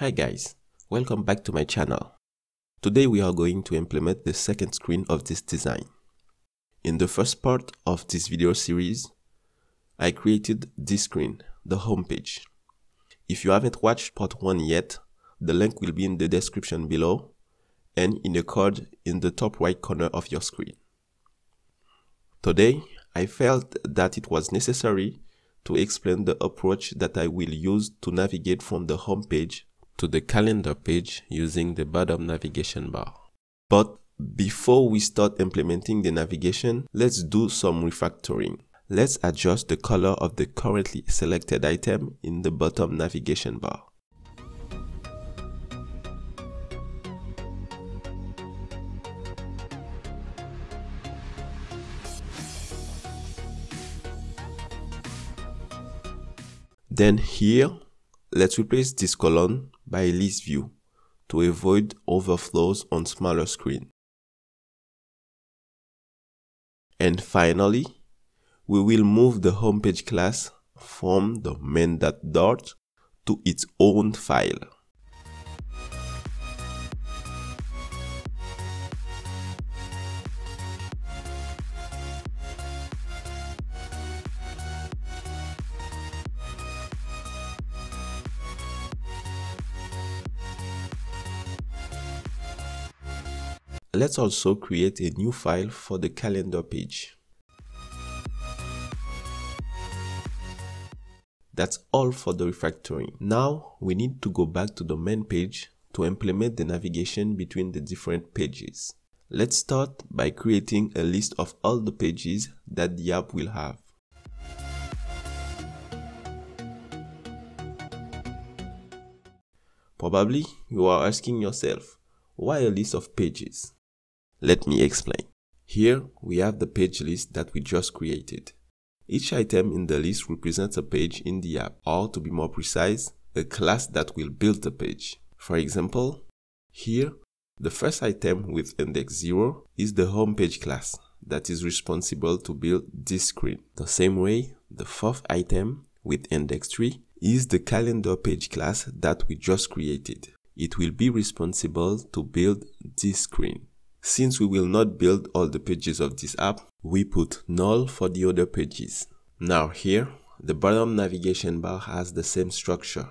Hi guys, welcome back to my channel. Today we are going to implement the second screen of this design. In the first part of this video series, I created this screen, the home page. If you haven't watched part 1 yet, the link will be in the description below and in the card in the top right corner of your screen. Today, I felt that it was necessary to explain the approach that I will use to navigate from the home page to the calendar page using the bottom navigation bar. But before we start implementing the navigation, let's do some refactoring. Let's adjust the color of the currently selected item in the bottom navigation bar. Then here, let's replace this column by list view to avoid overflows on smaller screen. And finally, we will move the homepage class from the main.dart to its own file. Let's also create a new file for the calendar page. That's all for the refactoring. Now we need to go back to the main page to implement the navigation between the different pages. Let's start by creating a list of all the pages that the app will have. Probably you are asking yourself, why a list of pages? Let me explain. Here we have the page list that we just created. Each item in the list represents a page in the app, or to be more precise, a class that will build the page. For example, here, the first item with index 0 is the homepage class that is responsible to build this screen. The same way, the fourth item with index 3 is the calendar page class that we just created. It will be responsible to build this screen. Since we will not build all the pages of this app, we put null for the other pages. Now here, the bottom navigation bar has the same structure.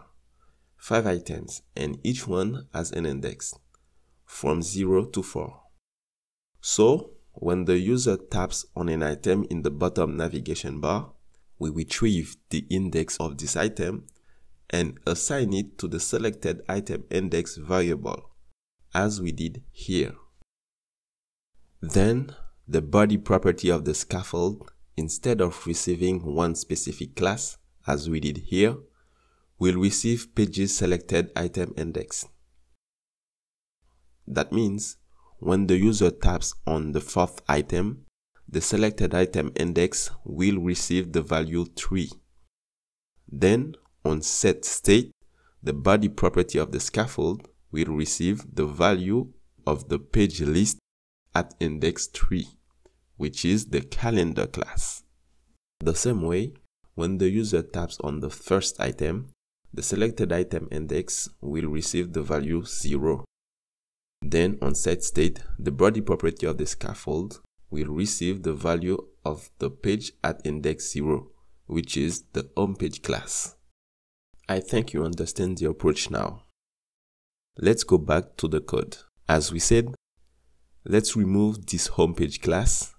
5 items and each one has an index from 0 to 4. So, when the user taps on an item in the bottom navigation bar, we retrieve the index of this item and assign it to the selected item index variable, as we did here. Then, the body property of the scaffold, instead of receiving one specific class, as we did here, will receive pages selected item index. That means, when the user taps on the fourth item, the selected item index will receive the value 3. Then, on set state, the body property of the scaffold will receive the value of the page list at index 3, which is the calendar class. The same way, when the user taps on the first item, the selected item index will receive the value 0. Then on set state, the body property of the scaffold will receive the value of the page at index 0, which is the homepage class. I think you understand the approach now. Let's go back to the code. As we said, Let's remove this homepage class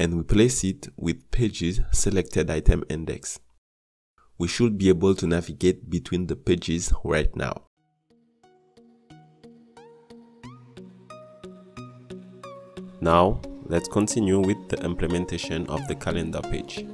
and replace it with pages selected item index. We should be able to navigate between the pages right now. Now, let's continue with the implementation of the calendar page.